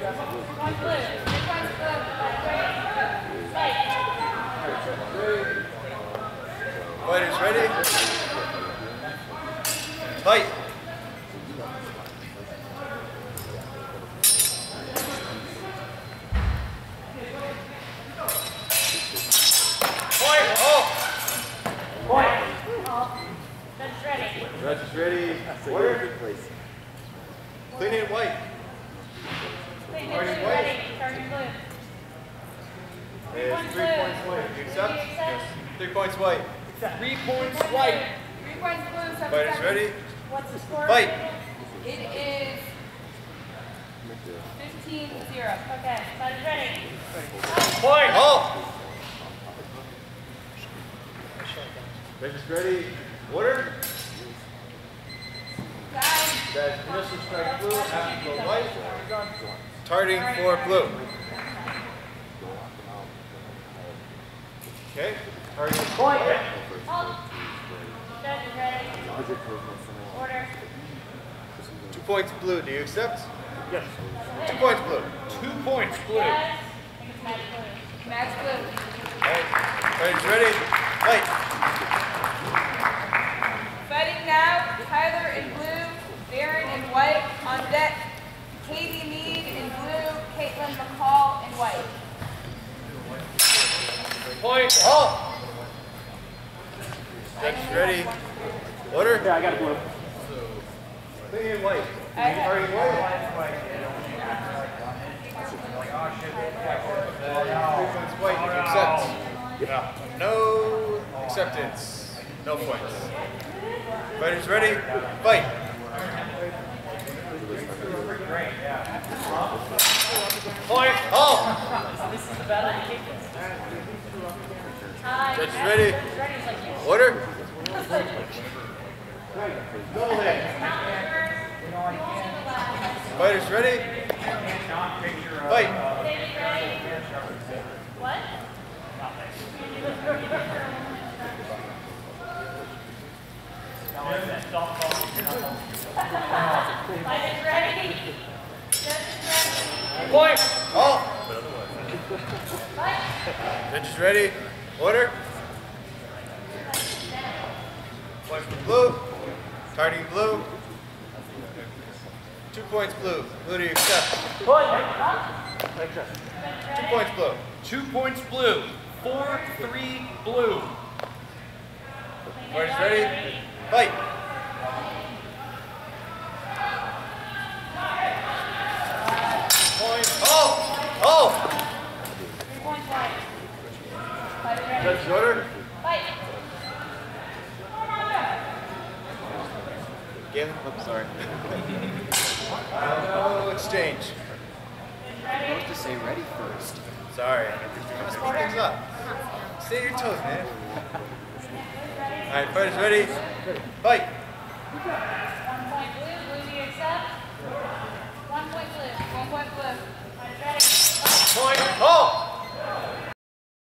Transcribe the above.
Fighters ready? Fight! Ready. Judge is ready. Order. Clean and white. Points white. Three points white. Three points blue, seven Fight is seconds. ready. What's the score? Fight. It is fifteen zero. Okay, fight is ready. Point. Oh. Red is ready. Order. Time. That is initial strike blue. After go white. Targeting for blue. Okay. Targeting point. Halt. Judge is ready. Order. Two points blue. Do you accept? Yes. Two points blue. Two points blue. Yes. I think it's match blue. Max blue. Alright. Red is ready. Fight. Fighting now, Tyler in blue, Darren in white. On deck, Katie Mead in blue, Caitlin McCall in white. Point. Oh. Judge ready. Order. Yeah, I got a blue. Clean and oh, white. I have- Targeting white. Three white. Accept? Yeah. No acceptance. No points. Fighters ready? Fight. Point. Oh! Hi. Judge is ready. Ready is like you. Order. Double hit. Fighters ready? Fight. What? Fight ready. Judge ready. Point. Oh! Fight. Is ready. Order. Points for blue. Targeting blue. Two points blue. Blue do you accept? Two points blue. Two points blue. Four, three, blue. Fighters ready? Fight. Point. Oh! Oh! Three points white. Fight is ready. Judge is. Fight. Again? I'm sorry. no oh, exchange. Ready? to say ready first. Sorry. I'm speed things up. Stay on your toes, man. Alright, fighters ready? Fight.